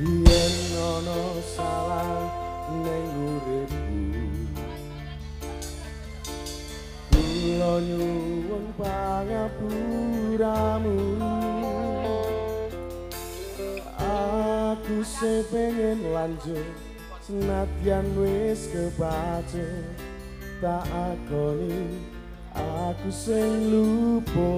yen ana salah ning uripku. Kula nyuwun pangapuramu. Aku sepengin lanjut senadyan wis kebace tak akoni aku sing lupa.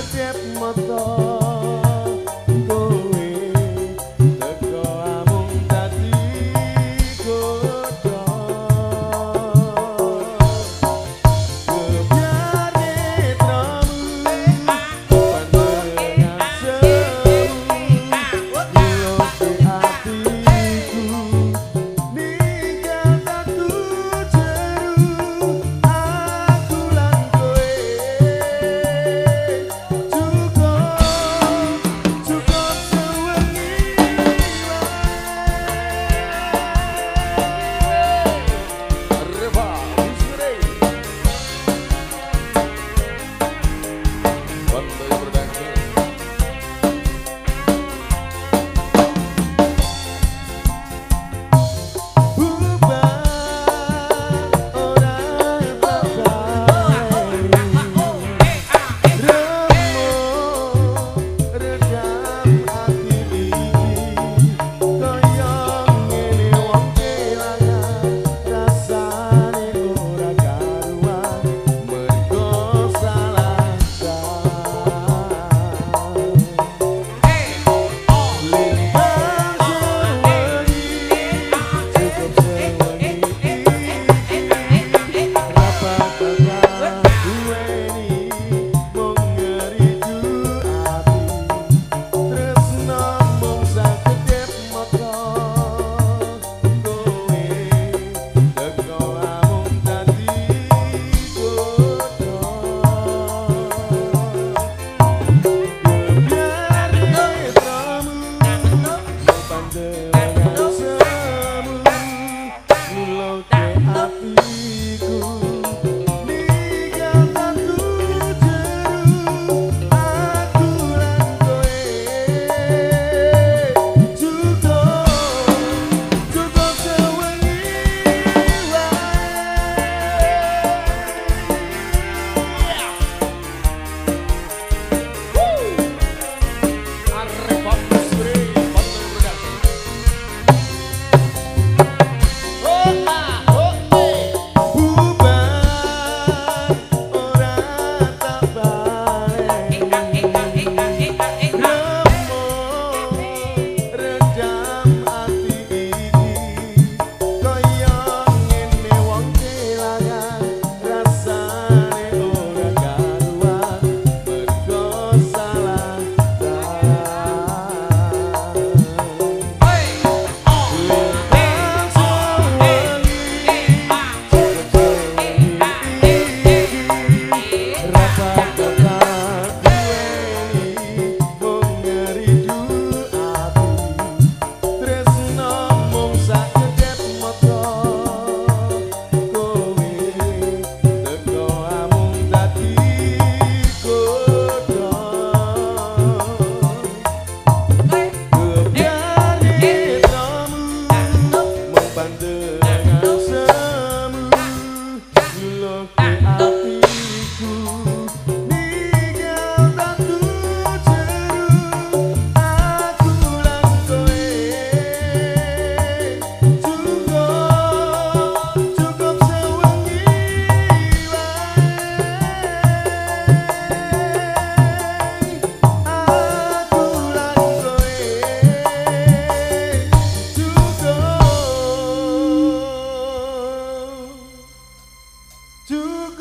the depth of my thoughts.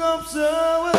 up somewhere